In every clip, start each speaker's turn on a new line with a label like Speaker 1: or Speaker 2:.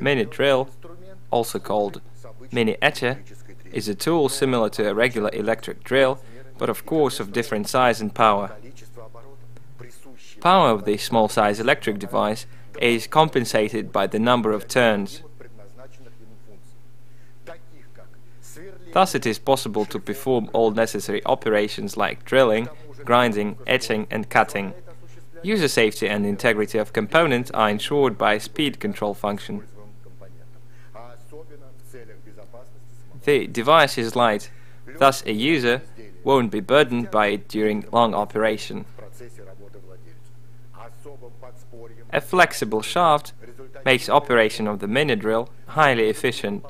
Speaker 1: Mini drill, also called mini etcher, is a tool similar to a regular electric drill, but of course of different size and power. Power of the small size electric device is compensated by the number of turns. Thus it is possible to perform all necessary operations like drilling, grinding, etching and cutting. User safety and integrity of components are ensured by speed control function. The device is light, thus a user won't be burdened by it during long operation. A flexible shaft makes operation of the mini drill highly efficient.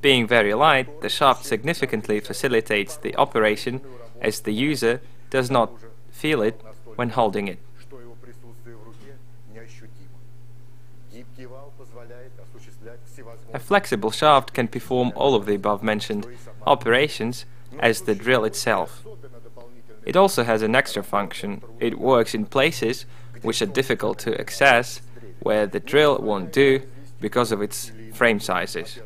Speaker 1: Being very light, the shaft significantly facilitates the operation as the user does not feel it when holding it. A flexible shaft can perform all of the above mentioned operations as the drill itself. It also has an extra function. It works in places which are difficult to access, where the drill won't do because of its frame sizes.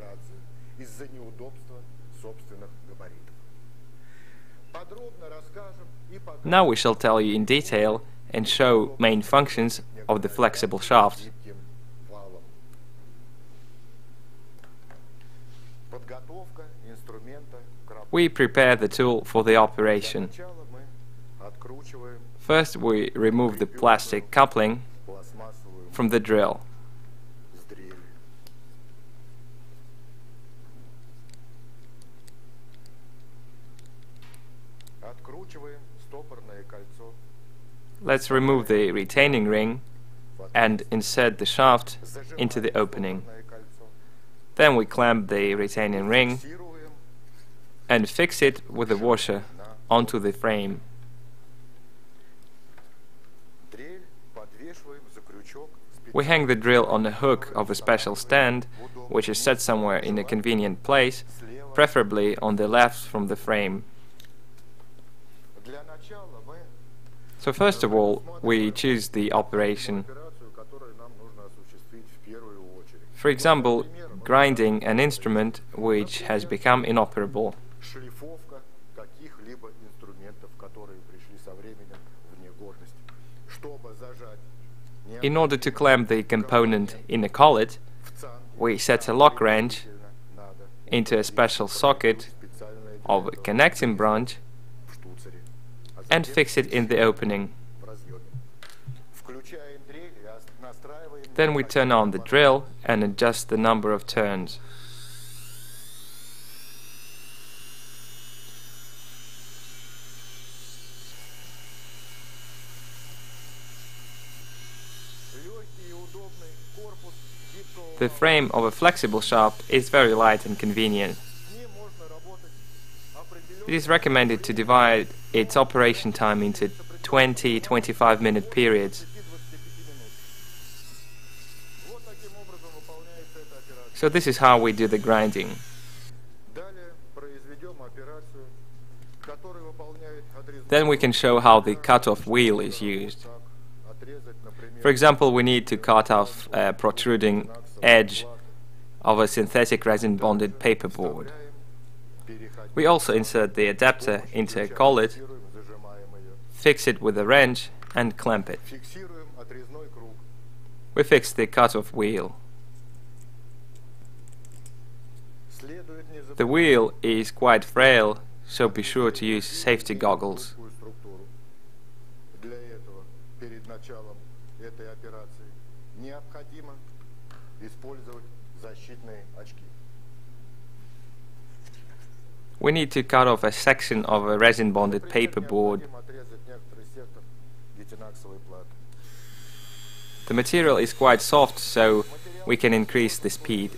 Speaker 1: Now we shall tell you in detail and show main functions of the flexible shaft. We prepare the tool for the operation. First we remove the plastic coupling from the drill. Let's remove the retaining ring and insert the shaft into the opening. Then we clamp the retaining ring and fix it with the washer onto the frame. We hang the drill on a hook of a special stand, which is set somewhere in a convenient place, preferably on the left from the frame. So first of all, we choose the operation. For example, grinding an instrument which has become inoperable. In order to clamp the component in a collet, we set a lock wrench into a special socket of a connecting branch and fix it in the opening. Then we turn on the drill and adjust the number of turns. The frame of a flexible shaft is very light and convenient. It is recommended to divide its operation time into 20-25 minute periods. So this is how we do the grinding. Then we can show how the cut-off wheel is used. For example, we need to cut off a protruding edge of a synthetic resin bonded paperboard. We also insert the adapter into a collet, fix it with a wrench and clamp it. We fix the cut-off wheel. The wheel is quite frail, so be sure to use safety goggles. We need to cut off a section of a resin-bonded paperboard. The material is quite soft, so we can increase the speed.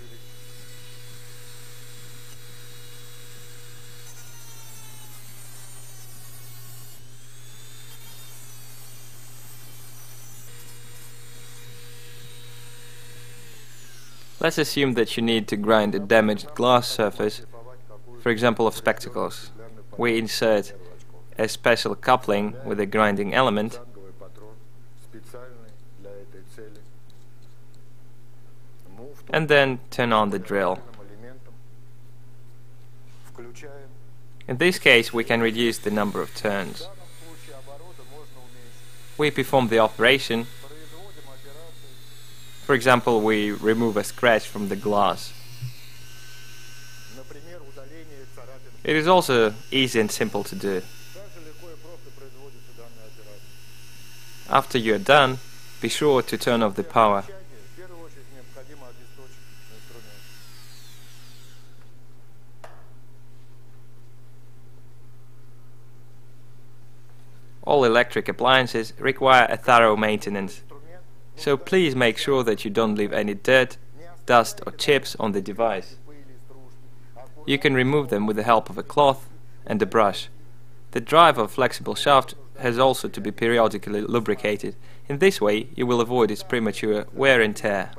Speaker 1: Let's assume that you need to grind a damaged glass surface, for example of spectacles. We insert a special coupling with a grinding element and then turn on the drill. In this case we can reduce the number of turns. We perform the operation. For example, we remove a scratch from the glass. It is also easy and simple to do. After you are done, be sure to turn off the power. All electric appliances require a thorough maintenance, so please make sure that you don't leave any dirt, dust or chips on the device. You can remove them with the help of a cloth and a brush. The drive of flexible shaft has also to be periodically lubricated. In this way you will avoid its premature wear and tear.